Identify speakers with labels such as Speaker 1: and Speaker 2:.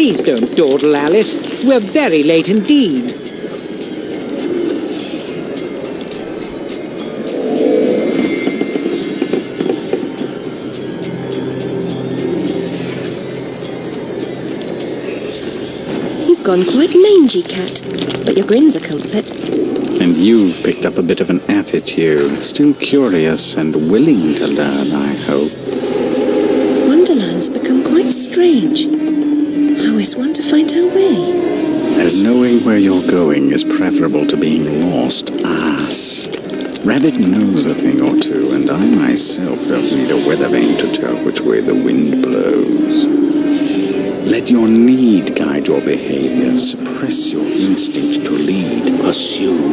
Speaker 1: Please don't dawdle, Alice. We're very late indeed.
Speaker 2: You've gone quite mangy, Cat, but your grin's a comfort.
Speaker 3: And you've picked up a bit of an attitude. Still curious and willing to learn, I hope.
Speaker 2: Wonderland's become quite strange. One to find her way?
Speaker 3: As knowing where you're going is preferable to being lost, ask. Rabbit knows a thing or two, and I myself don't need a weather vane to tell which way the wind blows. Let your need guide your behavior. Suppress your instinct to lead. Pursue.